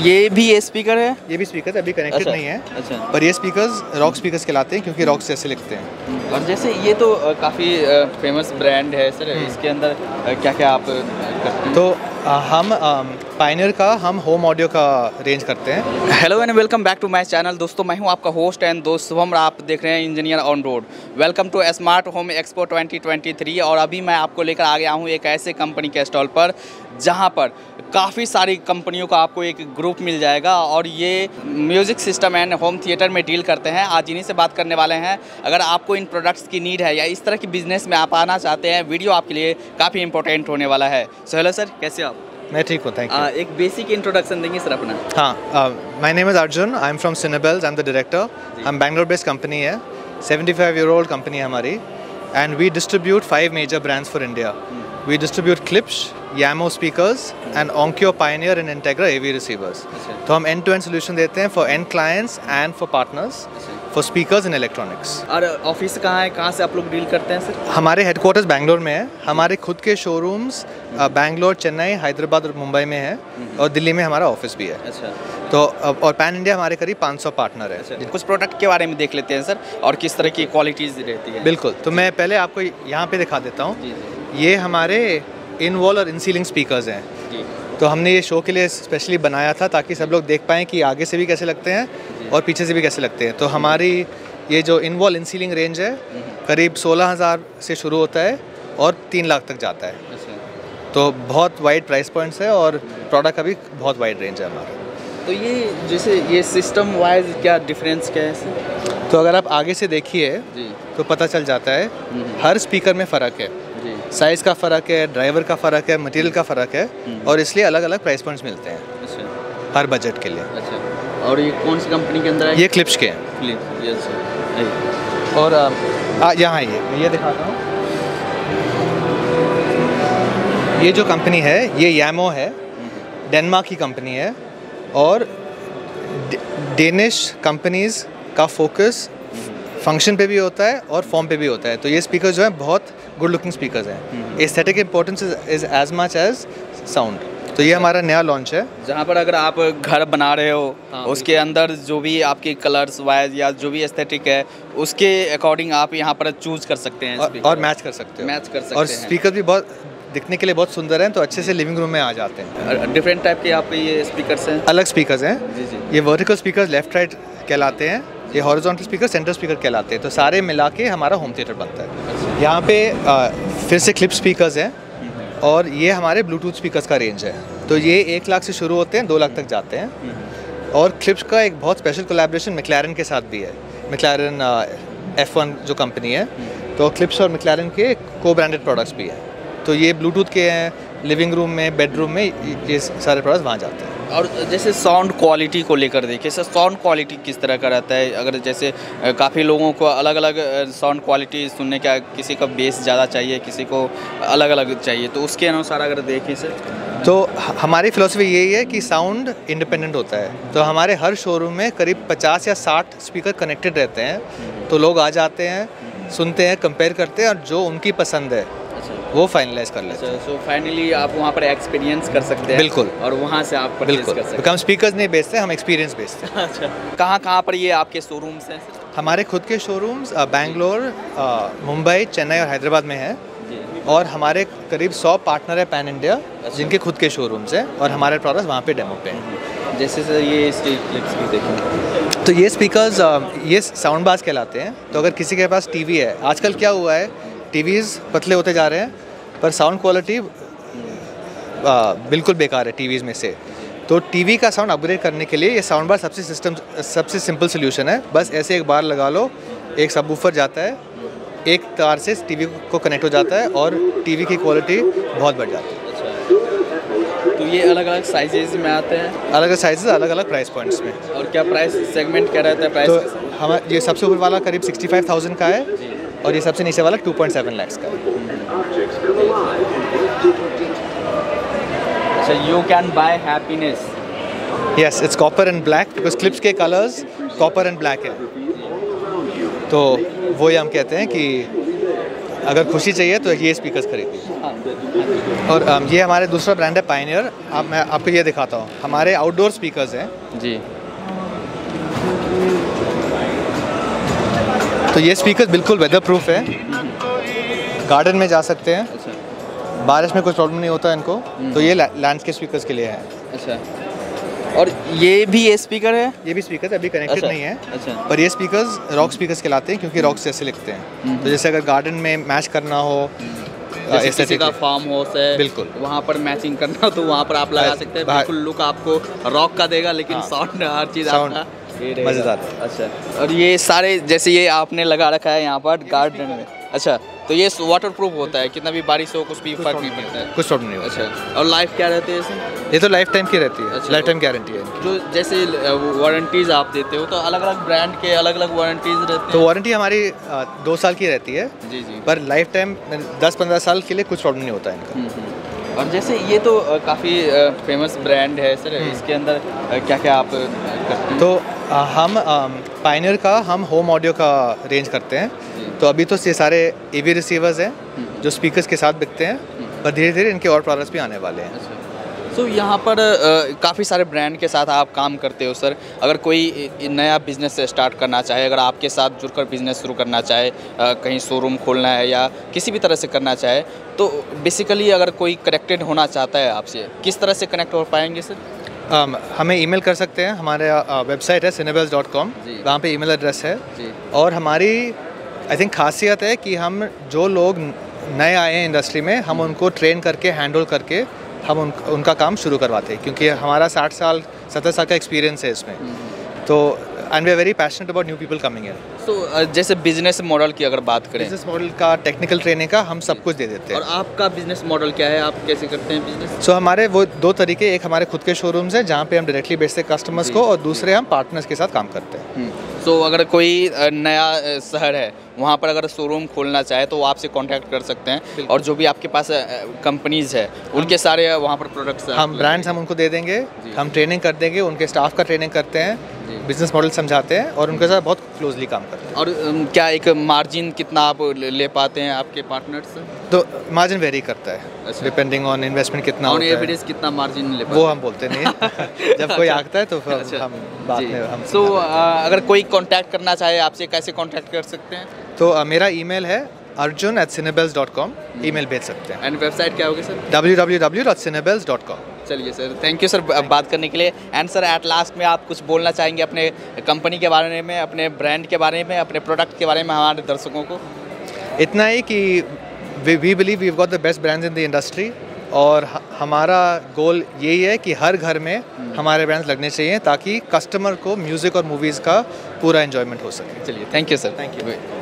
ये भी ये स्पीकर है? ये भी स्पीकर अभी कनेक्टेड अच्छा, नहीं है अच्छा। पर ये स्पीकर्स रॉक स्पीकर्स कहलाते हैं क्योंकि रॉक से ऐसे लिखते हैं। और जैसे ये तो काफ़ी फ़ेमस ब्रांड है सर इसके अंदर क्या क्या आप करते तो हम पाइनियर का, हम होम ऑडियो का रेंज करते हैं। Hello and welcome back to my channel दोस्तों, मैं हूँ आपका होस्ट एंड दोस्त शुभम आप देख रहे हैं engineer on road welcome to smart home expo 2023 और अभी मैं आपको लेकर आ गया हूँ एक ऐसे कंपनी के स्टॉल पर, जहाँ पर काफ़ी सारी कंपनियों का आपको एक ग्रुप मिल जाएगा और ये music system and home theatre में डील करते हैं। आज इन्हीं से बात करने वाले हैं। अगर आपको इन प्रोडक्ट्स की नीड है या इस तरह की बिज़नेस में आप आना चाहते हैं वीडियो आपके लिए काफ़ी इंपॉर्टेंट होने वाला है। सो हेलो सर कैसे आप? मैं ठीक हूँ थैंक यू एक बेसिक इंट्रोडक्शन देंगे सर अपना। हाँ my name is Arjun I am from Cinebles I am the director हम बैंगलोर बेस्ड कंपनी है 75 ईयर ओल्ड कंपनी है हमारी and we distribute five major brands for India we distribute Klipsch Jamo speakers and Onkyo Pioneer and Integra AV receivers तो हम end to end solution देते हैं for end clients and for partners for speakers in electronics और office कहाँ है? कहाँ से आप लोग डील करते हैं सर? हमारे हेडक्वार्टर्स बैंगलोर में है। हमारे खुद के शोरूम्स बैंगलोर चेन्नई हैदराबाद और मुंबई में है और दिल्ली में हमारा ऑफ़िस भी है। अच्छा। तो और पैन इंडिया हमारे करीब 500 पार्टनर है। अच्छा। कुछ प्रोडक्ट के बारे में देख लेते हैं सर और किस तरह की क्वालिटीज़ रहती है। बिल्कुल। तो मैं पहले आपको यहाँ पे दिखा देता हूँ। ये हमारे इन वॉल और इन सीलिंग स्पीकर्स हैं। तो हमने ये शो के लिए स्पेशली बनाया था ताकि सब लोग देख पाएँ कि आगे से भी कैसे लगते हैं। और पीछे से भी कैसे लगते हैं? तो हमारी ये जो in wall in ceiling range है करीब 16,000 से शुरू होता है और तीन लाख तक जाता है। अच्छा। तो बहुत वाइड प्राइस पॉइंट्स है और प्रोडक्ट का भी बहुत वाइड रेंज है हमारा। तो ये जैसे ये सिस्टम वाइज क्या डिफरेंस क्या है तो अगर आप आगे से देखिए तो पता चल जाता है हम्म। हर स्पीकर में फ़र्क है। साइज़ का फ़र्क है ड्राइवर का फ़र्क है मटेरियल का फ़र्क है और इसलिए अलग अलग प्राइस पॉइंट्स मिलते हैं। अच्छा। हर बजट के लिए। अच्छा। और ये कौन सी कंपनी के अंदर है? ये क्लिप्स के हैं। फ्लिप ये। अच्छा और आ, यहाँ ये मैं ये दिखाता हूँ। ये जो कंपनी है ये यामो है। डेनमार्क की कंपनी है। और डेनिश कंपनीज़ का फोकस फ़ंक्शन पे भी होता है और फॉर्म पे भी होता है। तो ये स्पीकर जो है बहुत गुड लुकिंग स्पीकर्स हैं। Aesthetic importance is as much as sound तो ये हमारा नया लॉन्च है। जहाँ पर अगर आप घर बना रहे हो हाँ, उसके अंदर जो भी आपके कलर्स वाइज या जो भी एस्थेटिक है उसके अकॉर्डिंग आप यहाँ पर चूज़ कर सकते हैं और, और मैच कर सकते हो। मैच कर सकते और हैं। स्पीकर भी बहुत दिखने के लिए बहुत सुंदर हैं तो अच्छे से लिविंग रूम में आ जाते हैं। डिफरेंट टाइप के यहाँ पे ये स्पीकर्स हैं? अलग स्पीकर्स हैं। जी जी। ये वर्टिकल स्पीकर्स लेफ़्ट राइट कहलाते हैं। ये हॉरिजॉन्टल स्पीकर सेंटर स्पीकर कहलाते हैं। तो सारे मिला के हमारा होम थिएटर बनता है। यहाँ पे आ, फिर से क्लिप स्पीकर्स हैं। और ये हमारे ब्लूटूथ स्पीकर्स का रेंज है। तो ये एक लाख से शुरू होते हैं, दो लाख तक जाते हैं। और क्लिप्स का एक बहुत स्पेशल कोलेब्रेशन मिकलैरन के साथ भी है। मिक्लारन एफ़ वन जो कंपनी है तो क्लिप्स और मिक्लैरन के को ब्रांडेड प्रोडक्ट्स भी हैं। तो ये ब्लूटूथ के हैं लिविंग रूम में बेडरूम में, ये सारे प्रोडक्ट्स वहाँ जाते हैं। और जैसे साउंड क्वालिटी को लेकर देखिए, सर साउंड क्वालिटी किस तरह का रहता है? अगर जैसे काफ़ी लोगों को अलग अलग साउंड क्वालिटी सुनने का किसी का बेस ज़्यादा चाहिए, किसी को अलग अलग चाहिए तो उसके अनुसार अगर देखें, सर। तो हमारी फिलोसफी यही है कि साउंड इंडिपेंडेंट होता है। तो हमारे हर शोरूम में करीब 50 या 60 स्पीकर कनेक्टेड रहते हैं। तो लोग आ जाते हैं, सुनते हैं कंपेयर करते हैं और जो उनकी पसंद है वो फाइनलाइज कर लेते हैं। अच्छा सो फाइनली आप वहाँ पर एक्सपीरियंस कर सकते हैं बिल्कुल। और वहाँ से आप बिल्कुल। कर सकते हम स्पीकर्स नहीं बेचते हम एक्सपीरियंस बेचते हैं। हैं अच्छा। कहाँ कहाँ पर ये आपके शोरूम्स हैं हमारे खुद के शोरूम्स बैंगलोर मुंबई चेन्नई और हैदराबाद में है। और हमारे करीब 100 पार्टनर है पैन इंडिया अच्छा। जिनके खुद के शोरूम्स हैं और हमारे प्रोडक्ट्स वहाँ पे डेमो पे हैं। जैसे सर ये इसके क्लिप्स भी देखें। तो ये स्पीकर्स ये साउंड बाज कहलाते हैं। तो अगर किसी के पास टीवी है आजकल क्या हुआ है टीवीज़ पतले होते जा रहे हैं पर साउंड क्वालिटी बिल्कुल बेकार है टीवीज़ में से। तो टीवी का साउंड अपग्रेड करने के लिए ये साउंड बार सबसे सिस्टम सबसे सिंपल सोल्यूशन है। बस ऐसे एक बार लगा लो एक सब जाता है एक तार से टीवी को कनेक्ट हो जाता है और टीवी की क्वालिटी बहुत बढ़ जाती है। अच्छा। तो ये अलग अलग साइजेज में आते हैं? अलग अलग साइजेस अलग अलग प्राइस पॉइंट्स में। और क्या प्राइस सेगमेंट क्या रहता है प्राइस तो हम ये सबसे ऊपर वाला करीब 65,000 का है। और ये सबसे नीचे वाला 2.7 लाख का। You can buy happiness yes it's copper and black because Klipsch के कलर्स कॉपर एंड ब्लैक है। तो वही हम कहते हैं कि अगर खुशी चाहिए तो ये स्पीकर्स खरीदिए और um, ये हमारे दूसरा ब्रांड है पाइनियर आप मैं आपको ये दिखाता हूँ। हमारे आउटडोर स्पीकर्स हैं। जी। तो ये स्पीकर बिल्कुल वेदर प्रूफ है। गार्डन में जा सकते हैं। अच्छा। बारिश में कुछ प्रॉब्लम नहीं होता इनको। तो ये लैंडस्केप स्पीकर्स के लिए है। अच्छा। और ये भी ये स्पीकर है? ये भी स्पीकर अभी कनेक्टेड अच्छा, नहीं है। अच्छा। पर ये स्पीकर्स रॉक स्पीकर्स कहलाते हैं क्योंकि रॉक्स जैसे लिखते हैं। तो जैसे अगर गार्डन में मैच करना हो किसी का फार्म हाउस है बिल्कुल। वहाँ पर मैचिंग करना हो तो वहाँ पर आप लगा सकते हैं। बिल्कुल लुक आपको रॉक का देगा लेकिन हाँ। साउंड हर चीज़ आपका। मज़ेदार। अच्छा। और ये सारे जैसे ये आपने लगा रखा है यहाँ पर गार्डन में। अच्छा तो ये वाटर प्रूफ होता है कितना भी बारिश हो कुछ भी फ़र्क नहीं पड़ता है। कुछ प्रॉब्लम नहीं होता। अच्छा और लाइफ क्या रहती है इसमें? ये तो लाइफ टाइम की रहती है। अच्छा। लाइफ टाइम गारंटी है जो जैसे वारंटीज आप देते हो तो अलग अलग ब्रांड के अलग अलग वारंटीज रहते तो वारंटी हमारी दो साल की रहती है। जी जी। पर लाइफ टाइम दस पंद्रह साल के लिए कुछ प्रॉब्लम नहीं होता है इनका। हम्म, हम्म। और जैसे ये तो काफ़ी फ़ेमस ब्रांड है सर। इसके अंदर क्या क्या आप करते हैं? तो हम पाइनियर का हम होम ऑडियो का रेंज करते हैं। तो अभी तो ये सारे ए वी रिसीवर्स हैं जो स्पीकर्स के साथ बिकते हैं पर धीरे धीरे इनके और प्रोडक्ट्स भी आने वाले हैं। अच्छा। सो यहाँ पर काफ़ी सारे ब्रांड के साथ आप काम करते हो सर अगर कोई नया बिज़नेस स्टार्ट करना चाहे अगर आपके साथ जुड़कर बिज़नेस शुरू करना चाहे कहीं शोरूम खोलना है या किसी भी तरह से करना चाहे तो बेसिकली अगर कोई कनेक्टेड होना चाहता है आपसे किस तरह से कनेक्ट हो पाएँगे सर um, हमें ईमेल कर सकते हैं। हमारे वेबसाइट है सिनेबल्स डॉट कॉम। वहाँ पे ईमेल एड्रेस है। और हमारी आई थिंक खासियत है कि हम जो लोग नए आए हैं इंडस्ट्री में हम उनको ट्रेन करके हैंडल करके हम उन, उनका काम शुरू करवाते हैं। क्योंकि हमारा साठ साल सत्तर साल का एक्सपीरियंस है इसमें। तो and we are very passionate about new people coming in so जैसे बिज़नेस मॉडल की अगर बात करें। बिज़नेस मॉडल का टेक्निकल ट्रेनिंग का हम सब कुछ दे देते हैं। और आपका बिज़नेस मॉडल क्या है? आप कैसे करते हैं बिज़नेस सो हमारे वो दो तरीके एक हमारे खुद के शोरूम्स हैं जहाँ पे हम डायरेक्टली बेचते हैं कस्टमर्स को और दूसरे हम पार्टनर्स के साथ काम करते हैं। सो Hmm. अगर कोई नया शहर है वहाँ पर अगर शोरूम खोलना चाहे तो वो आपसे कांटेक्ट कर सकते हैं। और जो भी आपके पास कंपनीज़ है उनके सारे वहाँ पर प्रोडक्ट्स हम ब्रांड्स हम उनको दे देंगे। हम ट्रेनिंग कर देंगे उनके स्टाफ का ट्रेनिंग करते हैं बिज़नेस मॉडल समझाते हैं और उनके साथ बहुत क्लोजली काम करते हैं। और क्या एक मार्जिन कितना आप ले पाते हैं आपके पार्टनर से तो मार्जिन वेरी करता है। डिपेंडिंग ऑन इन्वेस्टमेंट कितना ऑन होता है। एवरेज कितना मार्जिन ले वो हम बोलते नहीं जब कोई आता है तो फिर अच्छा। हम बाद में हम सो अगर कोई कांटेक्ट करना चाहे आपसे कैसे कांटेक्ट कर सकते हैं? तो मेरा ईमेल है Arjun at Cinebels dot com e mail भेज सकते हैं। एंड वेबसाइट क्या होगी sir W W W dot Cinebels dot com चलिए सर थैंक यू सर बात करने के लिए। एंड सर एट लास्ट में आप कुछ बोलना चाहेंगे अपने कंपनी के बारे में अपने ब्रांड के बारे में अपने प्रोडक्ट के बारे में हमारे दर्शकों को? इतना ही कि we believe we got the best brands in the industry और हमारा गोल यही है कि हर घर में हमारे ब्रांड्स लगने चाहिए ताकि कस्टमर को म्यूज़िक और मूवीज़ का पूरा इन्जॉयमेंट हो सके। चलिए thank you sir Thank you.